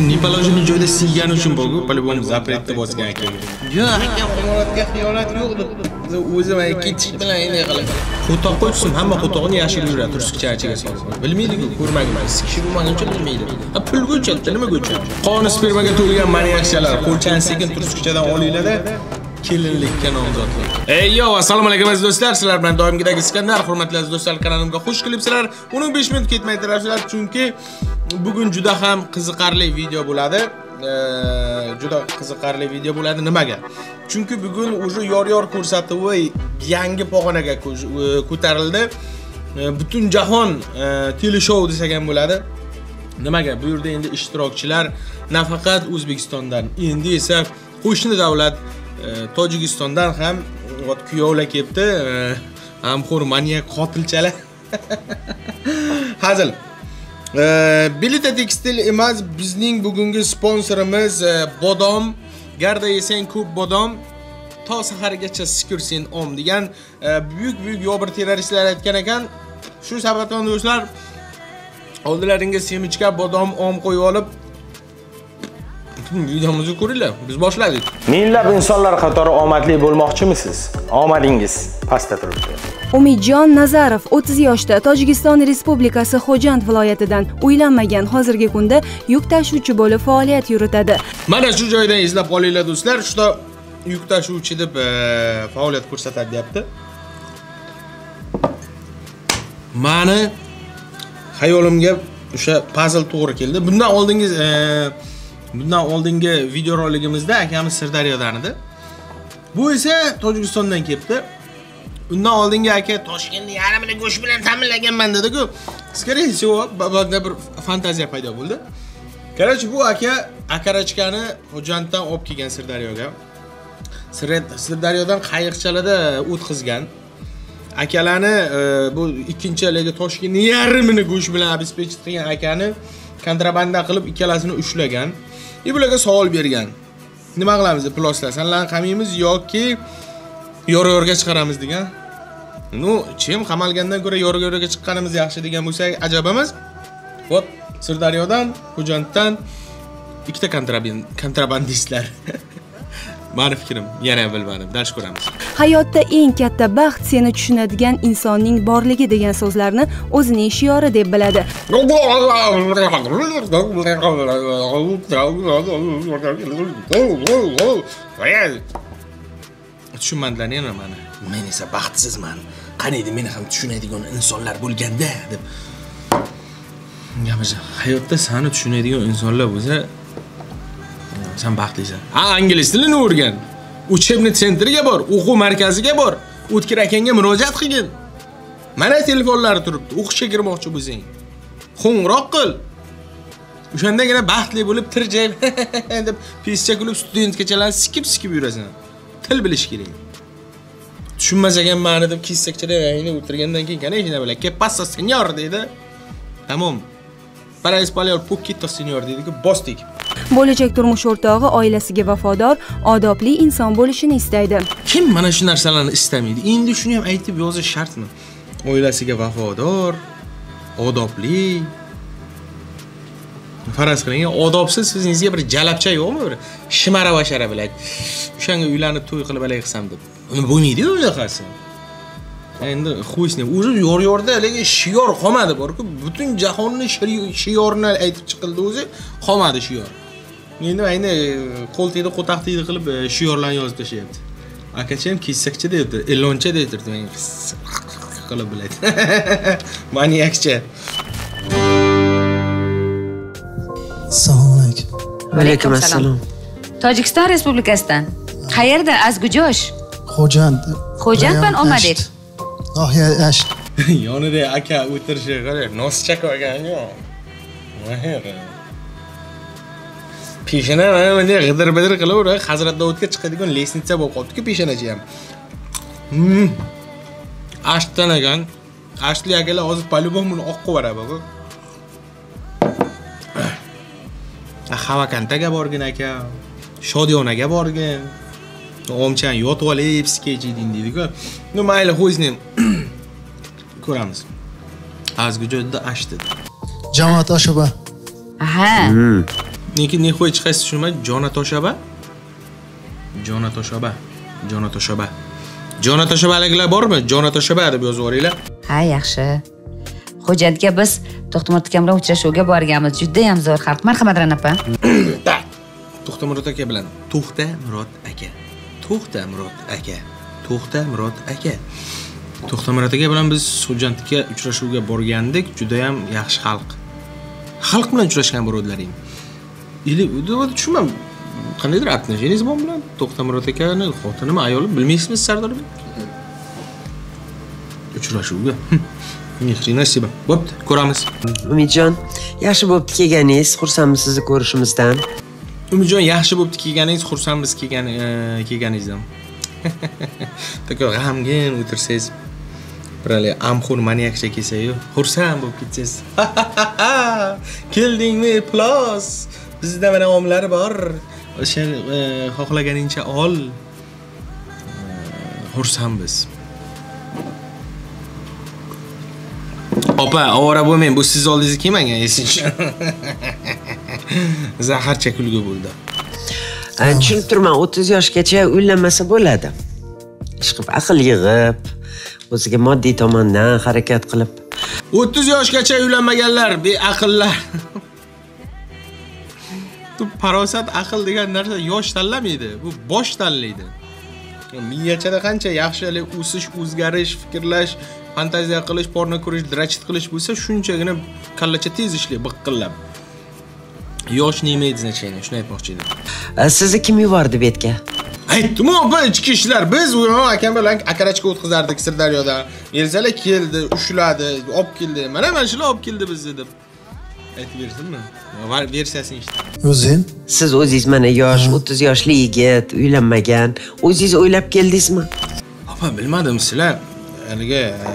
nepoложенный joyda siygani uchun borku по-любому запретni bosgan aka yo'q aka imoratga xiyonat yo'q deb o'zi mana ketish bilan endi qiladi qo'toqqa tushsin hamma qo'tog'ini yashirib yuradi turskcha ichiga solib bilmaydiku ko'rmagan issiq kishi bo'lmaguncha bilmaydi a nimaga o'chadi qoni spermaga to'lgan maniakchalar qo'lchani sekin turskchadan olinglarda kelinlikka nomzodlar ey yo assalomu alaykum aziz do'stlar. Sizlar bilan doimgidek iskandar hurmatli aziz do'stlar kanalimga xush kelibsizlar. Uni 5 minut ketmay turasizlar chunki bugun juda ham qiziqarli video bo'ladi. Juda qiziqarli video bo'ladi. Nimaga? Chunki bugun уже yor yor ko'rsatuvi yangi pog'onaga e, ko'tarildi. E, Butun jahon e, teleshou desak ham bo'ladi. Nimaga? Bu yerda endi ishtirokchilar nafaqat o'zbekistondan endi esa qo'shni davlat E, tojikistondan ham kuyovlar kelibdi. E, G'amxo'r maniyak qotilchalar. Hazil e, Belita tekstil emas bizning bugungi sponsorimiz bodom. Garda yesang ko'p bodom. To sahargacha sikursin om degan buyuk buyuk yobir terroristlar aytgan ekan. Shu sababdan do'stlar oldilaringga semichka bodom om qo'yib olib videomizni ko'ringlar biz boshladik minglab insonlar qatori omadli bo'lmoqchimisiz? Omadingiz pastda turibdi. Umidjon nazarov 30 yoshda tojikiston respublikasi xo'jand viloyatidan uylanmagan. Hozirgi kunda yuk tashuvchi bo'lib faoliyat yuritadi. Mana shu joydan izlab olinglar do'stlar shuda yuk tashuvchi deb faoliyat ko'rsatadi deyapti. Mani xayolimga o'sha pazl to'g'ri keldi. Bundan oldingi bundan oldingi videoroligimizda akamiz sirdaryodan edi. Bu esa tojikistondan kelibdi. Undan oldingi aka toshkentni yarmini go'sht bilan ta'minlaganman dedi-ku. Скорее всего bunda bir fantaziya paydo bo'ldi. Короче bu aka akarachkani xo'janddan olib kelgan sirdaryoga. Sirdaryodan qayiqchalarda o'tkazgan akalarni e, bu ikkinchi haligi toshkentni yarmini go'sht bilan обеспечить qilgan akani kontrabanda qilib ikkalasini ushlagan. И bularga savol bergan. Nima qilamiz puloslar sanlarni qamaymiz yoki yor yorga chiqaramiz degan. Ну chim qamalgandan ko'ra yor yorga chiqqanimiz yaxshi degan bo'lsak ajab emas вот sirdaryodan xo'janddan ikkita kontrabandistlar. mani fikrim yana ham bilmadim dars ko'ramiz. Hayotda eng katta baxt seni tushunadigan insonning borligi degan so'zlarni o'zining shiori deb biladi. Tushunmadilar yana mani men esa baxtsizman. Qaniydi meni ham tushunadigan insonlar bo'lganda deb. Gapirsam hayotda sani tushunadigan insonlar bo'lsa sen baxtlisan. Ha ingliz tilini o'rgan. Учебный sentriga bor o'quv markaziga bor. O'tkir akangga murojaat qilgin. Mana telefonlari turibdi o'qishga kirmoqchi bo'lsang. Qo'ng'iroq qil. O'shandagina baxtli bo'lib tirjayib deb pescha kulib studentkachalarni sikib sikib yurasan. Til bilish kerak. Tushunmasagan mani deb kissakchada o'tirgandan keyin конечно bilan que pasa señor deydi. Tamom. Para español poquito señor deydiku bosdik. Bo'lajak turmush o'rtog'i oilasiga vafodor odobli inson bo'lishini istaydi. Kim mana shu narsalarni istamaydi? Endi shuni ham aytib yozish shartmi? Oilasiga vafodor odobli. Faraz qiling odobsiz o'zingizga bir jalabcha yo'qmi? Bir shimara bashara bilan o'shanga uylanib to'y qilib haligi qilsam deb. Uni bo'lmaydiku unaqasi endi хуй с ним уже yor yorda haligi shior qolmadi borku. Butun jahonni shiorini aytib chiqildi o'zi qolmadi shior endi ayni qo'l tegdi qo'taq tegdi qilib shiorlarni yozib tashlayapti. Akacha ham kesakcha deyapti iloncha deyapti qilib biladi. Maniakcha. Assalomu alaykum. Alaykum assalom. tojikiston respublikasidan. Qayerda? Azgujosh. Xo'jand. Xo'jandman omadik oh yasht. Yonida aka o'tirishi qarang nos chakoganku peshona mana bunday g'idir bidir qilaverib hazrat dovudga chiqadigan lesnitsa bo'lib qolibdiku peshonachi ham ashtdan ekan ashtli akalar hozir по любому buni oqib yuboradi xavakantaga borgin aka shodiyonaga borgin omchan yotib olib skech eding deydiku ну mayli хуй с ним ko'ramiz azgu joyda ash dedi jamoat oshiba ha niki nexo'y chiqaysiz tushunmay jona toshaba jona toshaba jona toshaba jona toshabaliklar bormi? Jona toshaba deb yozib yuboringlar. Ha yaxshi. Xo'jatga biz to'xtamurod aka bilan uchrashuvga borganmiz. Judayam zo'r xalq. Marhamat rana opa. Tak. to'xta murod aka bilan. To'xta murod aka. To'xta murod aka. To'xta murod aka. To'xta murod aka bilan biz xo'jandga uchrashuvga borgandik. Judayam yaxshi xalq. Xalq bilan uchrashgan birodarlaring или tushunmam qandaydir отношенияsi bor bilan to'xta murod akani xotinimi ayoli bilmaysizmi sardor aka? uchrashuvga mehri nasiba bo'pti ko'ramiz umidjon yaxshi bo'pti kelganingiz xursandmiz sizni ko'rishimizdan umidjon yaxshi bo'pti kelganingiz xursandmiz kelgan kelganingizdan taka g'amgin o'tirsangiz bir haligi amxo'r manyakcha kelsayu xursand bo'lib ketsangiz keldingmi plos bizda mana omlar bor. O'sha e, xohlaganingcha ol. E, xursandmiz. Opa ovora bo'lmang. Bu siz oldingizga kelmagan esinchi. Zaharcha kulgi bo'ldi. Э, tushunib turman o'ttiz yoshgacha uylanmasa bo'ladi. Ish qilib aql yig'ib o'ziga moddiy tomondan harakat qilib. O'ttiz yoshgacha uylanmaganlar beaqllar farosat aql degan narsa yosh tanlamaydi bu bosh tanlaydi. Miyachada qancha yaxshi haligi o'sish o'zgarish fikrlash fantaziya qilish porno ko'rish drachit qilish bo'lsa shunchagina kallacha tez ishlaydi biqqillab. Yosh не имеет значения shuni aytmoqchi edim. Sizni kim yubordi betga aytdimu opa ichki ishlar. Biz akam bilan akarachka o'tkazardik sirdaryoda. Elsalar keldi ushladi olib keldi. Mana mana shular olib keldi bizni deb. Aytib bersinmi versiyasini eshit o'zing siz o'zingiz mana yosh o'ttiz yoshli yigit uylanmagan. O'zingiz o'ylab keldingizmi? Opa bilmadim. Sizlar haligi e,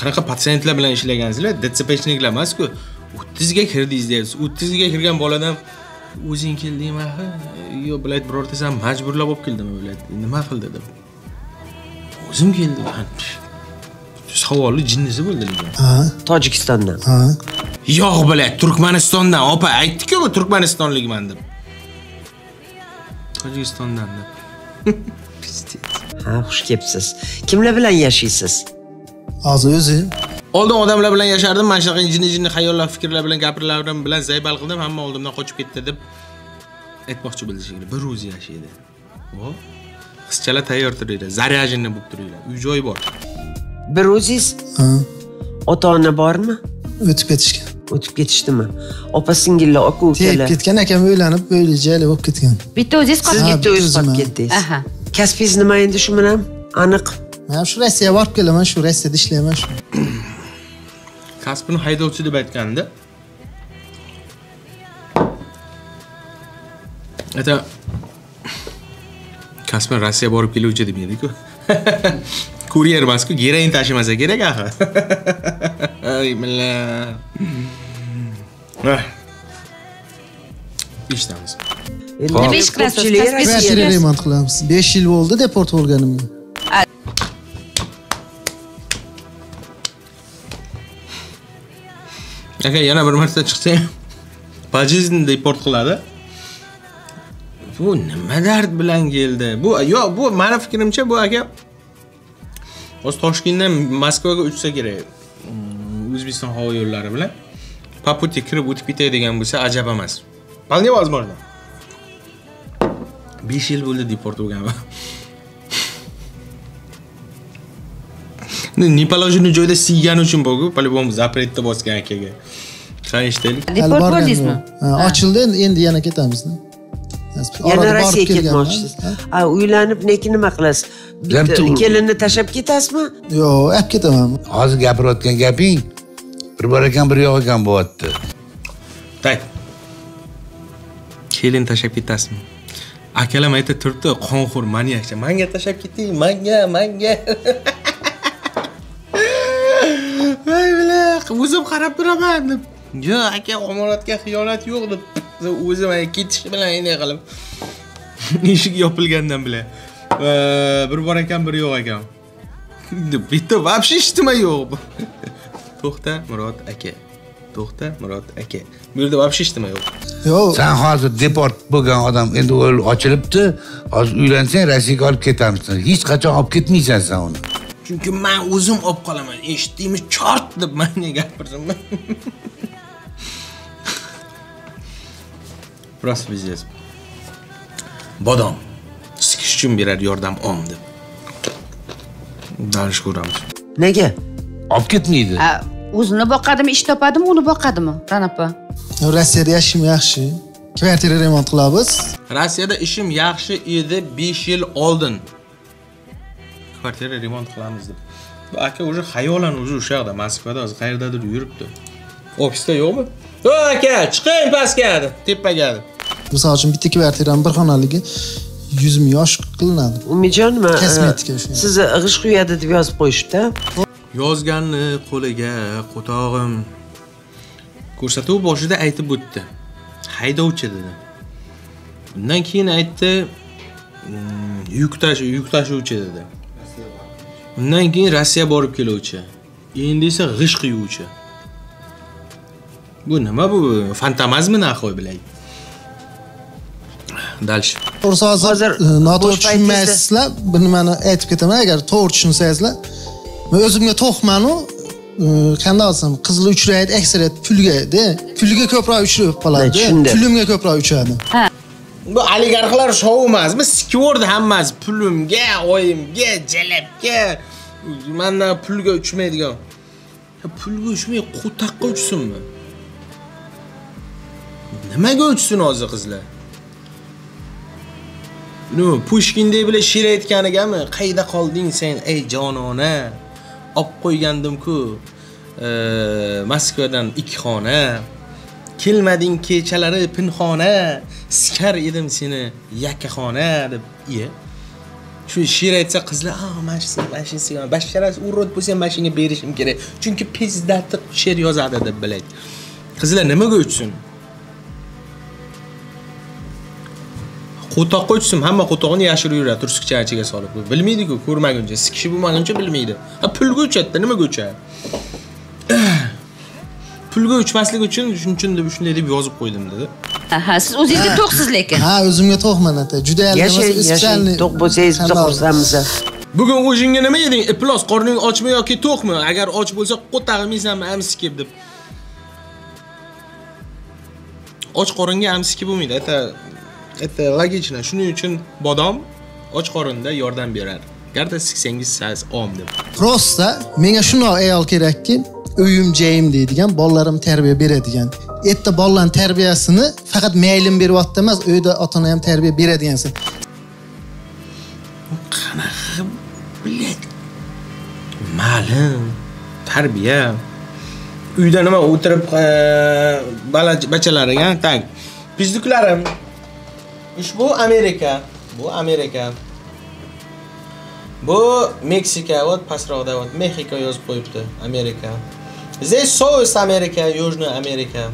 qanaqa patsientlar bilan ishlagansizlar dtspchniklar emasku. O'ttizga kirdingiz deyapsiz. O'ttizga kirgan boladan o'zing keldingmi axir yo блядь birortasi ham majburlab olib keldimi блядь nima qildi deb. O'zim keldim savolni jinnisi bo'ldi lekin ha. Tojikistondan. Ha yo'q блядь turkmanistondan. Opa aytdiku turkmanistonlikman deb. Tojikistondan deb. Ha xush kelibsiz. Kimlar bilan yashaysiz? Hozir o'zing oldin odamlar bilan yashardim mana shunaqa jinni jinni xayollar fikrlar bilan gapirlarim bilan zaybal qildim hamma oldimdan qochib ketdi deb aytmoqchi bo'ldi shekilli. Bir o'zi yashaydi. O qizchalar tayyor turinglar заряженный bo'lib turinglar. Uy joyi bor. Bir o'zingiz ha. Ota ona bormi? O'tib ketishgan o'tib ketishdimi opa singillar aka tegib ukalar ketgan akam uylanib uyli joyli bo'lib ketgan. Bitta o'zingiz siz bitta o'zingiz qolib ketdingiz. Kasbingiz nima endi shu bilan? Aniq. Man ham shu rossiyaga borib kelaman shu rossiyada ishlayman shu. Kasbini haydovchi deb aytganda. Это kasbini rossiya borib keluvchi demaydiku kuryer emasku geroin tashimasa kerak axir ay millat Ah. eshitamiz Endi Nima ish qilasiz? kvartira remont qilamiz besh yil bo'ldi deport bo'lganimga aka yana bir marta chiqsang pojizn deport qiladi. Bu nima dard bilan keldi? Bu yo'q bu mani fikrimcha bu aka hozir toshkentdan moskvaga uchsa kerak o'zbekiston havo yo'llari bilan по пути kirib o'tib ketadigan bo'lsa ajab emas. Вполне возможно besh yil bo'ldi deport bo'lgan. Не положенный joyda siygani uchun borku по-любому запретni bosgan akaga. Qani eshitaylik? Deport bo'ldingizmi? Ochildi endi yana ketamiz yana rossiyaga ketmoqchisiz a uylanib lekin nima qilasiz? Bitta Bitta- kelinni tashlab ketasizmi? Yo'q olib ketaman. Hozir gapirayotgan gaping bir bor ekan bir yo'q ekan bo'lyapti Tak. Kelin tashlab ketasizmi? Akalam aytib turibdi, qonxo'r manyakcha. Manga tashlab keting, manga, manga. Voy bila, o'zim qarab turaman deb. Yo'q, aka, omonatga xiyonat yo'q deb. O'zim ketish bilan endi qilib. Eshik yopilgandan bilan. Bir bor ekan, bir yo'q ekan. Bitta вообще ishtima yo'q. To'xta, Murod aka. to'xta murod aka bu yerda вообще hech nima yo'q yo'q Sen hozir deport bo'lgan odam endi ochilibdi. Hozir uylansang Rossiyaga olib ketamiz. Hech qachon olib ketmaysan sen uni. chunki man o'zim olib qolaman eshitdingmi chort deb manga gapirdim rost biznes bodom sikish uchun berar yordam om deb dalish ko'ramiz Nega? Olib ketmaydi. O'zini boqadimi ish topadimi uni boqadimi? Rana opa. Rossiyada yashashim yaxshi. Kvartira remont qilamiz? Rossiyada ishim yaxshi edi 5 yil oldin. Kvartira remont qilamiz deb. Bu aka уже xayolan o'zi o'sha yoqda moskvada hozir qayerdadir yuribdi. Ofisda yo'qmi? O aka chiqing pastga deb tepaga deb misol uchun bitta kvartirani bir xonaligi yuz ming oshib qilinadi. Umidjon nima? Kosmetika. Sizni g'ish quyadi deb yozib qo'yishibdi. Yozganni qo'liga qo'tog'im. Ko'rsatuv boshida aytib o'tdi. Haydovchi dedi. Undan keyin aytdi yuk tash- yuk tashuvchi dedi. Undan keyin rossiya borib keluvchi. Endi esa g'isht quyuvchi. Bu nima bu? Fantomazmi nahoy bilay? Dальше to'g'risi hozir Hozir e, noto'g'ri tushunmaysizlar. bir nimani aytib ketaman agar to'g'ri tushunsangizlar men o'zimga to'qmanu e, qanday olsam qizil uchraydi aksariyat pulgada pulga ko'proq uchrab qoladi tushundim. pulimga ko'proq uchadi. Bu oligarxlar shou emas biz skyordi hammasi pulimga oyimga jalabga. Mandan pulga uchmaydigan. Ya pulga uchmay qo'taqqa uchsinmi? Nimaga uchsin hozir qizlar? Nima pushkindek bilan she'r aytganigami qayda qolding sen ey jonona olib qo'ygandimku e, moskvadan ikki xona kelmading kechalari pinxona sikar edim seni yakkaxona deb iye. Shu she'r aytsa qizlar a mana shu mana basharasi urod bo'lsa ham mana shunga berishim kerak. Chunki pizdati she'r yozadi deb biladi qizlar nimaga uchsin qo'toqqa uchsin hamma qo'tog'ini yashirib yuradi turskcha ichiga solib. Bilmaydiku ko'rmaguncha sikishi bo'lmaguncha bilmaydi. A pulga uchadida nimaga uchadi? Pulga uchmasligi uchun shuning uchun deb shunday deb yozib qo'ydim dedi. Ha siz o'zingizga to'qsiz lekin. Ha o'zimga to'qman ata juda Yashang, yashang. To'q bo'lsangiz biz xursandmiz. bugun o'zingga nima yeding? Iplos qorning ochmi yoki to'qmi? Agar och bo'lsa qo'tag'im yeysanmi amsikib deb. Och qoringa amsikib bo'lmaydi это это logично shuning uchun bodom och qorinda yordam berar garda siksangiz siz om deb просто menga shundoq ayol kerakki uyim joyim deydigan bolalarim tarbiya beradigan. Erta bolalarni tarbiyasini faqat maylim beryapti emas uyda ota ona ham tarbiya beradigansan qanaqa блядь ma'lum tarbiya. Uyda nima o'tirib e, bala- bachalariga tak bizniklarim ushbu amerika. Bu amerika. Bu meksika вот pastroqda вот mexiko yozib qo'yibdi amerika. Здесь соус amerika южный amerika.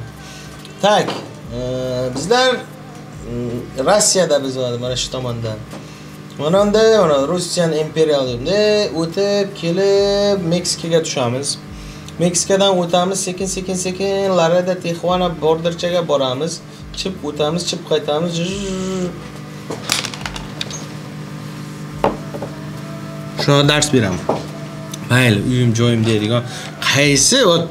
Так e, bizlar mm, rossiyada biz mana shu tomonda mana unda mana russian imperial debdi o'tib kelib meksikaga tushamiz. Meksikadan o'tamiz sekin sekin sekin larada texuana borderchaga boramiz. Chip o'tamiz chip qaytamiz. Zzzz. shunaqa dars beraman. Mayli uyim joyim deydigan. Qaysi вот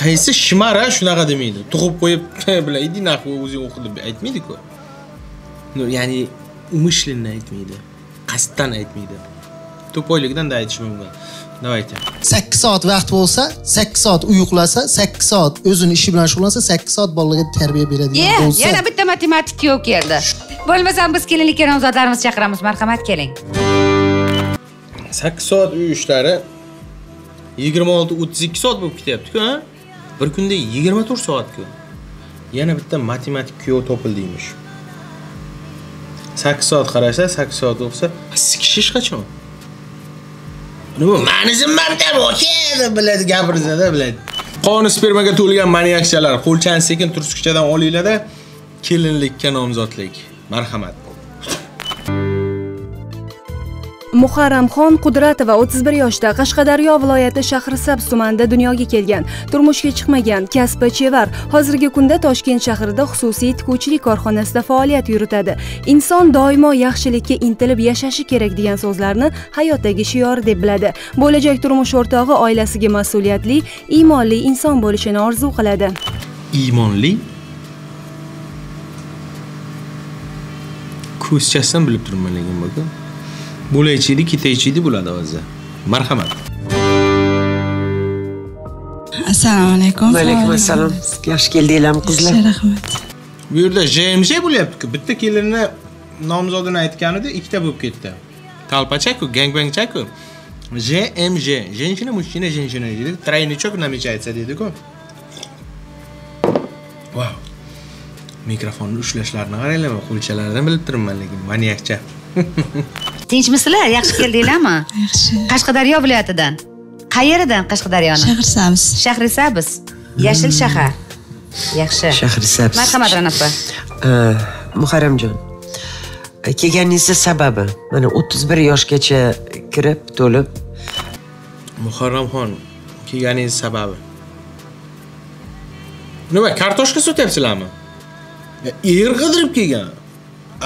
qaysi shimara shunaqa demaydi. Tug'ib qo'yib bilan иди нахуй o'zing o'qi deb aytmaydiku. Ну, ya'ni умышленно aytmaydi qasddan aytmaydi. To'poylikdan da aytishi mumkin. Давайте. Sakkiz soat vaqt bo'lsa sakkiz soat uyuqlasa sakkiz soat o'zini ishi bilan shug'ullansa sakkiz soat bolalarga tarbiya beradigan bo'lsa. yana bitta matematik kuyov keldi. Bo'lmasam biz kelinlikka nomzodlarimizni chaqiramiz. Marhamat keling. Sakkiz soat uy ishlari yigirma olti o'ttiz ikki soat bo'lib ketyaptiku ha? Bir kunda yigirma to'rt soatku. Yana bitta matematik kuyov topildiymish sakkiz soat qarasa sakkiz soat o'qisa sikishish qachon nima? Mani zimmamda deb biladi gapirsada biladi. Qoni spermaga to'lgan maniakchalar qo'lchani sekin turskichadan olinglarda kelinlikka nomzodlik. Marhamat. Muharramxon qudratova 31 yoshda qashqadaryo viloyati shahrisabz tumanida dunyoga kelgan. Turmushga chiqmagan kasbi chevar hozirgi kunda toshkent shahrida xususiy tikuvchilik korxonasida faoliyat yuritadi. Inson doimo yaxshilikka intilib yashashi kerak degan so'zlarni hayotdagi shior deb biladi. Bo'lajak turmush o'rtog'i oilasiga mas'uliyatli iymonli inson bo'lishini orzu qiladi. Iymonli? Ko'zchasidan bilib turibman lekin bu bo'laychiydi ketaychiydi bo'ladi o'zi marhamat. Assalomu alaykum. Va alaykum assalom yaxshi keldinglarmi qizlar? Rahmat. Bu yerda jmj bo'lyaptiku bitta kelinni nomzodini aytganida ikkita bo'lib ketdi. Talpachaku gangbangchaku jmj женщина мужчина женщина deydi. Тройничок намечается deydiku vau mikrofonni ushlashlarini qaranglar qo'lchalaridan bilib turibman lekin manyakcha tinchmisizlar yaxshi keldinglarmi? Yaxshi. Qashqadaryo viloyatidan. Qayeridan qashqadaryoni? Shahrisabz. Shahrisabz. Yashil shahar. Yaxshi. Shahrisabz. Marhamat rana opa muharramjon. Kelganingizni sababi? Mana o'ttiz bir yoshgacha kirib to'lib. Muharramxon kelganingiz sababi? Nima kartoshka sotyapsizlarmi? Ya, er qidirib kelgan.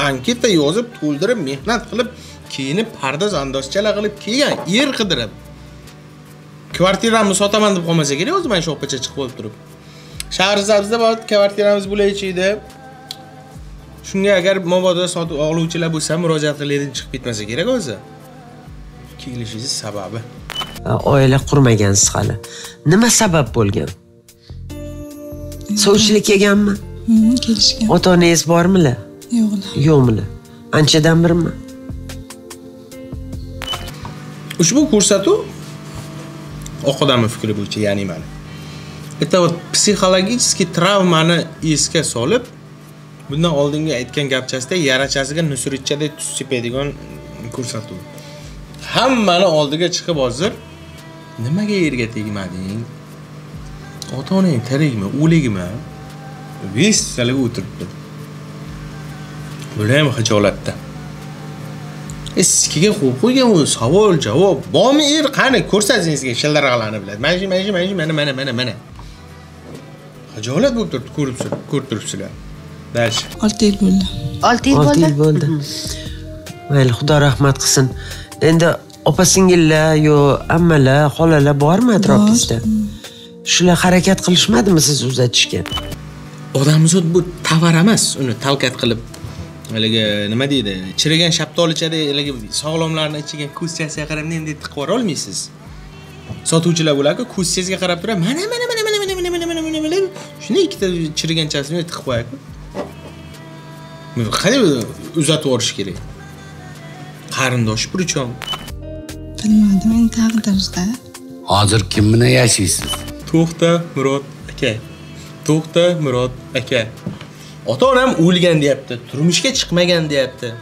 Anketa yozib to'ldirib mehnat qilib kiyinib pardoz andozchalar qilib kelgan er qidirib. Kvartiramni sotaman deb qolmasa kerak o'zi mana shu oppacha chiqib bo'lib turib. Shahrisabzda bor kvartiramiz bo'laychi deb shunga agar mabodo sotib oluvchilar bo'lsa murojaat qilaylik chiqib ketmasa kerak o'zi. Kelishingiz sababi. Oila qurmagansiz hali. Nima sabab bo'lgan? Sovchilik kelganmi Hmm, kelishgan. Ota onangiz bormilar yo'qlar yo'qmilar anchadan birmi ushbu ko'rsatuv oq odamni fikri bo'yicha ya'ni mana. это вот psixologический travmani esga solib bundan oldingi aytgan gapchasida yarachasiga nusritchadek tuz sepadigan ko'rsatuv. Hammani oldiga chiqib hozir nimaga yerga tegmading? Ota onang tirikmi o'likmi vesalaga o'tiribdi. Bular ham hijolatda eskiga qo'yib qo'ygan u savol javob bormi er qani ko'rsatingizga shildiraqlarni biladi. Mana shu mana shu mana shu mana mana mana mana. Hijolat bo'lib turibdi ko'rib ko'rib turibsizlar. Дальше olti yil bo'ldi. Olti yil olti yil bo'ldi. bo'ldi. Mayli xudo rahmat qilsin. Endi opa singillar yo ammalar xolalar bormi atrofingizda? Shular harakat qilishmadimi sizni uzatishga? Odamzod bu tovar emas uni talkat qilib haligi nima deydi chirigan shaftolichadek haligi sog'lomlarni ichiga ko'zchasiga qarab mendek tiqib yubora olmaysiz sotuvchilar bo'ladiku ko'zchasiga qarab turib mana mana mana mana mana mana mana mana mana mana shuni ikkita chiriganchasini tiqib qo'yaku qanday uzatib yuborish kerak qarindosh prichom bilmadim endi taqdirda hozir kim bilan yashaysiz to'xta murod aka to'xta murod aka Ota-onam o'lgan deyapti, turmushga chiqmagan deyapti.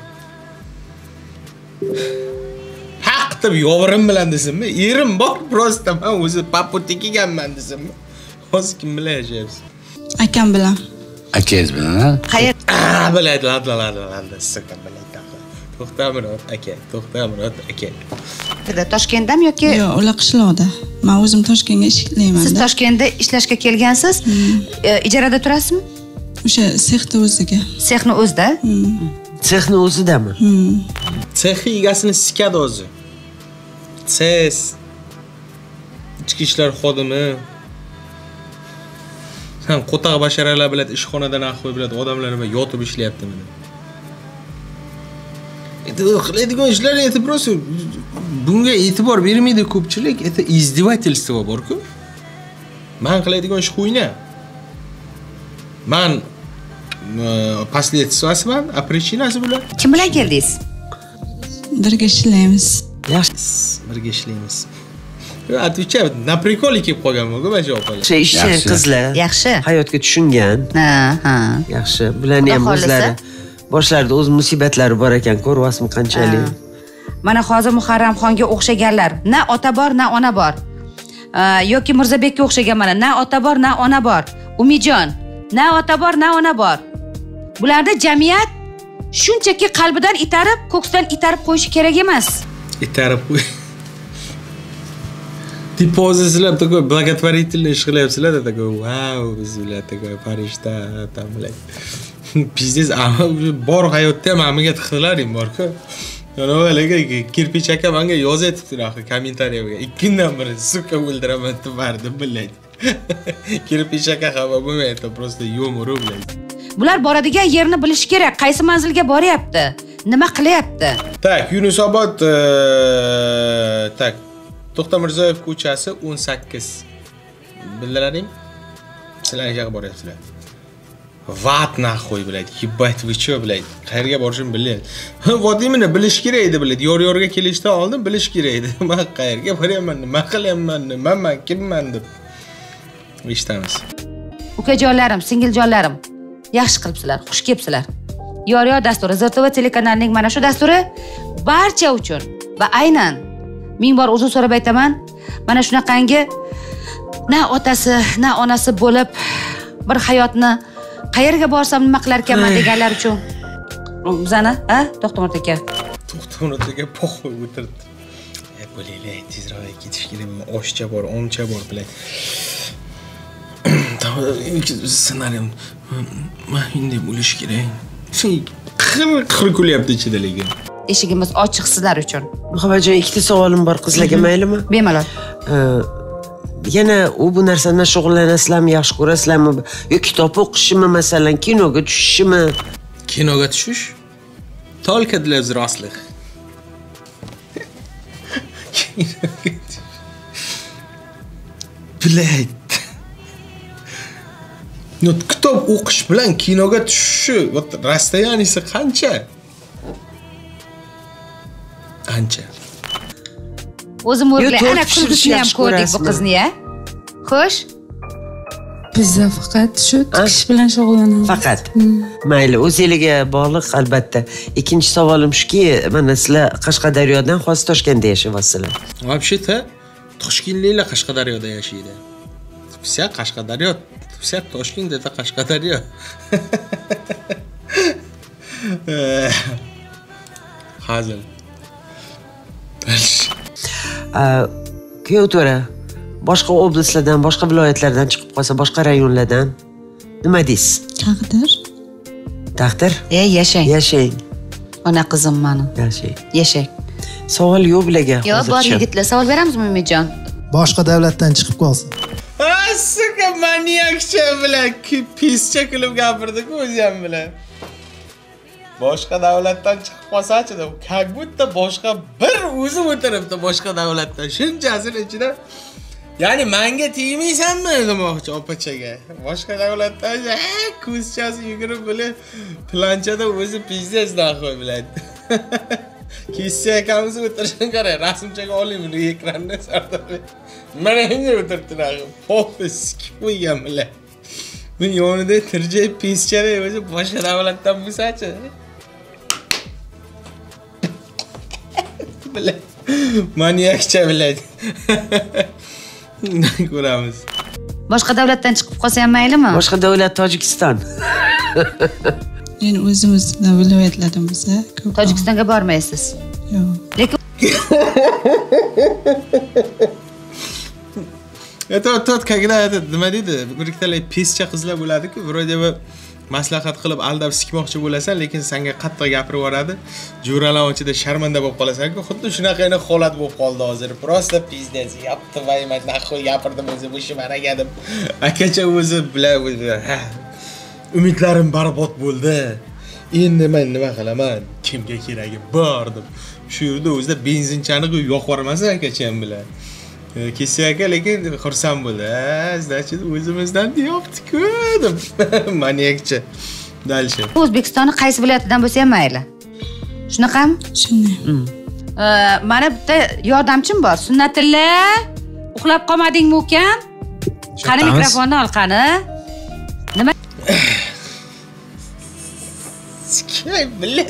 Haq deb yovrim bilan desinmi Erim bor, prosta men o'zi попуть kelganman desinmi Hozir kim bilan yashayapsiz? Akam bilan. Akangiz bilan, qayer Qayerda? Ah, biladi, ladla, ladla, ladla, sizni biladi. To'xtamurod aka, To'xtamurod aka. Qida Toshkentdami yoki? Yo'q, ular qishloqda. Men o'zim Toshkentga ishlayman. Siz Toshkentda ishlashga kelgansiz? Hmm. Ijarada turasizmi? O'sha sexni o'ziga. Sexni o'zida? Sexni o'zidami? Sexi egasini sikadi o'zi. Ses. Ichki ishlar xodimi. Qo'taq basharalar biladi ishxonada nahvoy biladi odamlar nima yotib ishlayaptimi deb qiladigan ishlar это просто bunga e'tibor bermaydi ko'pchilik. Это издевательство borku. Man qiladigan ish xuyna man последствиясiman a причинasi bular kim bilan keldingiz? Birga ishlaymiz. Yaxshi birga ishlaymiz. Отвечаю на приколе kelib qolganman-ku mana shu opalar o'sha Yaxshi. qizlar. Yaxshi. Hayotga tushungan. Ha ha. Yaxshi bularni ham o'zlari boshlarida o'z musibatlari bor ekan ko'ryapsizmi qanchalik? Ha. mana hozir muharramxonga o'xshaganlar. Na ota bor na ona bor. Yoki mirzabekka o'xshagan mana. Na ota bor na ona bor. Umijon na ota bor na ona bor bularni jamiyat shunchaki qalbidan itarib ko'ksidan itarib qo'yishi kerak emas. Itarib qo'y. Tipozni sizlar такой благотворительный ish qilyapsizlar такой vau biz bilan такой farishta там блядь pиздец bor hayotda ham hammaga tiqdilaring borku haligi kirpich aka manga yozyapti nahotki kommentariyaga ikki kundan beri suka o'ldiraman tubarni блядь kirpich aka xafa bo'lmayapti просто юмору блядь bular boradigan yerni bilish kerak qaysi manzilga boryapti nima qilyapti? Так yunusobod так to'xtamirzoyev ko'chasi 18 bildilaring sizlar qayerga boryapsizlar? Vat нахуй блядь ебать вы чё блядь qayerga borishimni bilyapti вот именно bilish kerak edi блядь yor yorga kelishdan oldin bilish kerak edi. Man qayerga boryapman nima qilyapman nimaman kimman deb eshitamiz. Ukajonlarim singiljonlarim. Yaxshi qilibsizlar xush kelibsizlar yor yor dasturi zrtv telekanalining mana shu dasturi barcha uchun va aynan ming bor uzr so'rab aytaman mana shunaqangi na otasi na onasi bo'lib bir hayotni qayerga borsam nima qilar ekanman deganlar uchun. Bizani a to'xtamurod aka to'xtamurod aka o'tiribdi. E, bo'linglar tezroq ketish kerak oshcha bor omcha bor блядь ssenariy shunday bo'lishi kerak. Qir qir kulyapti ichida lekin eshigimiz ochiq sizlar uchun muhabbatjon ikkita savolim bor qizlarga maylimi? Bemalol. Yana u bu narsa bilan shug'ullanasizlarmi yaxshi ko'rasizlarmi? Yo kitob o'qishimi masalan kinoga tushishimi? Kinoga tushish? Только для взрослых блядь ну kitob o'qish bilan kinoga tushishi вот расстоянияsi qancha? Ancha o'zim o'rgilay to'rt ana kulgisini ham yaxshi ko'rdik bu qizni ya. Xo'sh? Bizda faqat shu tikish bilan shug'ullanamiz. faqat? Mayli o'zinglarga bog'liq albatta. Ikkinchi savolim shuki mana sizlar qashqadaryodan hozir toshkentda yashayapsizlar. Вообще-то toshkentliklar qashqadaryoda yashaydi. Вся qashqadaryo вся toshkent это qashqadaryo. Hazil. Kuyov to'ra boshqa oblastlardan boshqa viloyatlardan chiqib qolsa boshqa rayonlardan nima deysiz Taqdir. taqdir e yashang yashang ona qizim mani yashang yashang savol yo'q bularga yo bor yigitlar savol beramizmi umidjon boshqa davlatdan chiqib qolsa Ah, suka manyakcha bilan ki- pischa kulib gapirdiku o'zi ham bilan boshqa davlatdan chiqib qolsachi deb как будто boshqa bir o'zi o'tiribdi boshqa davlatda shunchasini ichida ya'ni manga tegmaysanmi demoqchi opachaga boshqa davlatdan "Ah, ko'zchasi yugurib bilib planchada o'zi pizdец нахуй блядь kessa akamiz o'tirishini qarang rasmchaga oling buni ekranni sardoba mana endi o'tiribdi popi sikib qo'ygan bilan buni yonida tirjayib peschada o'zi boshqa davlatdan bo'lsachi manyakcha biladi ko'ramiz boshqa davlatdan chiqib qolsa ham maylimi boshqa davlat tojikiston Ya'ni o'zimizda viloyatlardan bo'lsa ko'p. tojikistonga bormaysiz. Yo'q. lekin Это тот, когда этот nima deydi? Bir ikkitala pescha qizlar bo'ladiku вроде бы maslahat qilib aldab sikmoqchi bo'lasan lekin senga qattiq gapirib yuboradi. Jo'ralar ichida sharmanda bo'lib qolasanku xuddi shunaqangi holat bo'lib qoldi hozir. Просто пиздец yapti vaymat nahvoy gapirdim o'zi bu shimaraga deb akacha o'zi bilan umidlarim barbod bo'ldi. Endi man nima qilaman? Kimga keragi bor deb. Shu yerda o'zida benzinchani yoqib yubormasin akacham bilan. Kessa aka lekin xursand bo'ldi. Значит o'zimizdan deyaptiku deb. Manyakcha дальше o'zbekistonni qaysi viloyatidan bo'lsa ham mayli. Shunaqami? Shunday. Э, mani bitta yordamchim bor. Sunnatilla uxlab qolmadingmi ukam qani mikrofonni ol qani? Nima Sikay bilan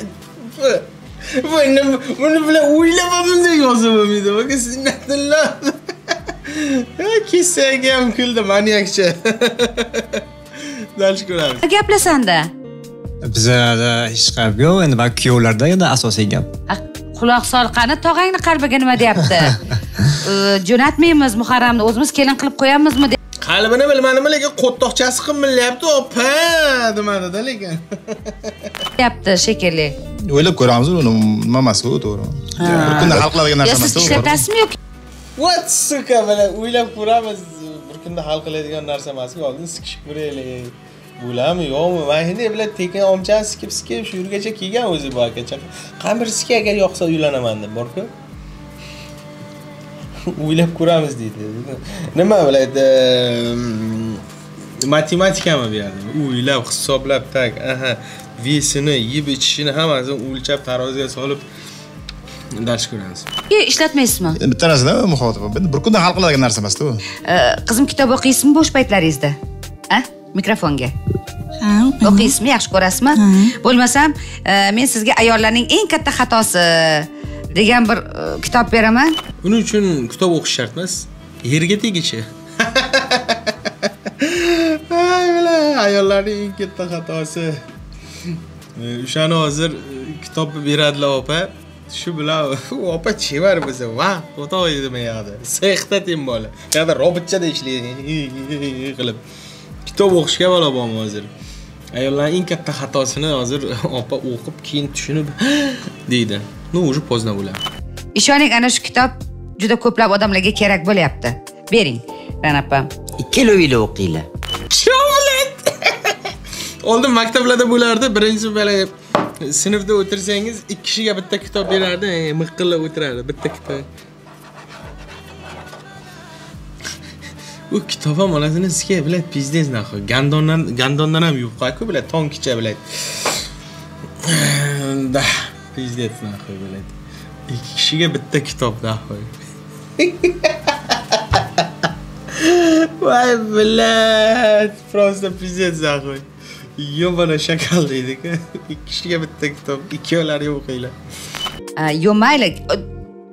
bu- buni buni bilan o'ylab ham bunday yozib bo'lmaydi baka sunnatulloh kessa aka ham kuldi manyakcha дальше ko'ramiz gaplasanda bizada hech gap yo'q endi balki kuyovlarda endi asosiy gap quloq sol qani tog'angni qalbiga nima deyapti jo'natmaymiz muharramni o'zimiz kelin qilib qo'yamizmi qalbini bilmadimmi lekin qo'ttoqchasi qimilyapti opa demadida lekin. Deyapti shekilli. O'ylab ko'ramiz uni nima emas u to'g'ri bir kunda hal qiladigan narsa emas siz ishlatasizmi yoki what suka bilan o'ylab ko'ramiz. Bir kunda hal qiladigan narsa emas oldin sikishib ko'raylik. Bo'ladimi yo'qmi? Man endi bilan tekin omchani sikib sikib shu yergacha kelgan o'zi bu akacha. Qamirsiga agar yoqsa uylanaman deb borku o'ylab ko'ramiz deydi. Nima biladi matematikami bu yerda? O'ylab hisoblab tak aha vesini yeb ichishini hammasini o'lchab taroziga solib dars ko'ramiz. Yo, ishlatmaysizmi? Bitta narsada endi bir kunda hal qiladigan narsa emas-da u E, qizim kitob o'qiysizmi bo'sh paytlaringizda? A mikrofonga. Ha o'qiysizmi? Yaxshi ko'rasizmi? Bo'lmasam e, men sizga ayollarning eng katta xatosi degan bir e, kitob beraman. Buning uchun kitob o'qish shart emas yerga tegishi bilan ayollarning eng katta xatosi. E, o'shani hozir e, kitobni beradilar opa. Shu bilan opa chevar bo'lsa va xudo demayapti sexda tem bola u yoqda robotchada ishlaydi qilib. Kitob o'qishga bola bormi hozir. Ayollarning eng katta xatosini hozir opa o'qib keyin tushunib deydi ну уже поздно bo'ladi ishoning ana shu kitob juda ko'plab odamlarga kerak bo'lyapti bering rana opa ikkalovinglar o'qinglar oldin maktablarda bo'lardi birinchi bola sinfda o'tirsangiz ikki kishiga bitta kitob berardi miqillab o'tirardi bitta kitob u kitob ham onasini sizga biladi pizdez nahoi gandondan gandondan ham yupqaku biladi tonkicha biladi da pizdez nahoi biladi ikki kishiga bitta kitob nahoi voy bilad просто pizdez nahoi yomana shakal deydiku ikki kishiga bitta kitob ikkovlari o'qinglar yo mayli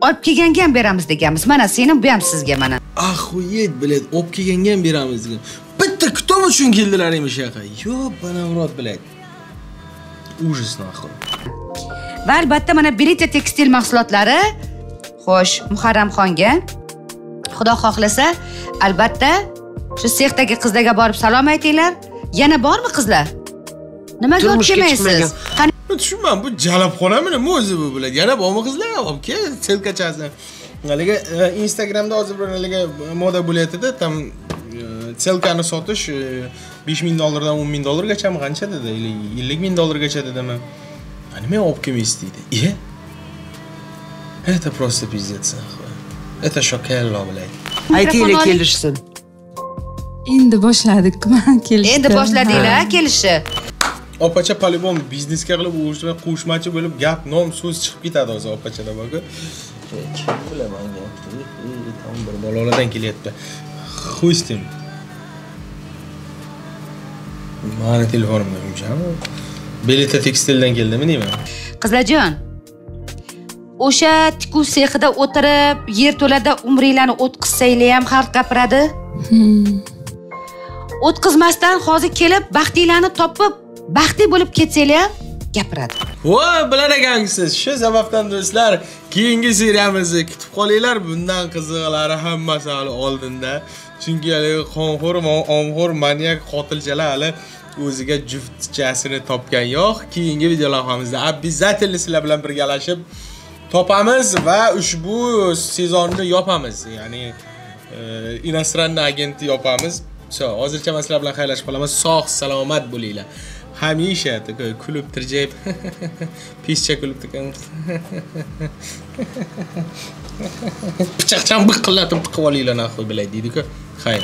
olib kelganga ham beramiz deganmiz mana seni bu ham sizga mana Ахуеть, блядь, olib kelganga ham beramiz degan. Bitta kitob uchun keldilaringmi shu yoqqa? Yo'q, banavrat, blядь. Ужас nahoi. Va albatta mana belita tekstil mahsulotlari. Xo'sh muharramxonga xudo xohlasa albatta shu sexdagi qizlarga borib salom aytinglar. Yana bormi qizlar? Nimaga olib kelmaysiz? tushunman bu jalabxonami nima o'zi bu biladi yana bormi qizlar? Olib kel selkachasi haligi e, instagramda hozir bir haligi moda bo'layotganda tam e, selkani sotish e, besh ming dollardan o'n ming dollargachami qancha dedi? Ellik ming dollargacha dedimi a nima olib kelmaysiz deydi e это просто пиздец нахуй. Это шокелlo блядь? Aytinglar kelishsin endi boshladik man kelishdi endi boshladinglar kelishi opacha по-любому biznesga qilib qo'shmachi bo'lib gap nom so'z chiqib ketadi hozir opachada borku kim bilaman tam bir bolalardan kelyapti хуй с ним. Mani telefonimda yumshami belita tekstildan keldimi deyman qizlarjon o'sha tikuv sexida o'tirib yerto'lada umringlarni o'tkazsanglar ham xalq gapiradi. O'tkazmasdan hozir kelib baxtinglarni topib baxtli bo'lib ketsanglar ham gapiradi. Voy bilar ekansiz shu sababdan do'stlar keyingi seriyamizni kutib qolinglar. Bundan qiziqlari hammasi hali oldinda. Chunki haligi qonxo'r omxo'r manyak qotilchalar hali o'ziga juftchasini topgan. Yo'q keyingi videolavhamizda обязательно sizlar bilan birgalashib topamiz va ushbu sezonni yopamiz. Ya'ni e, inostranniy иностранный agentni yopamiz. So hozircha man sizlar bilan xayrlashib qolaman. Sog' salomat bo'linglar. Hamisha такой kulib tirjayib. Pischa kulib taka pichoqchani biqillatib tiqib olinglar nahvoy bilay deydiku. Xayr.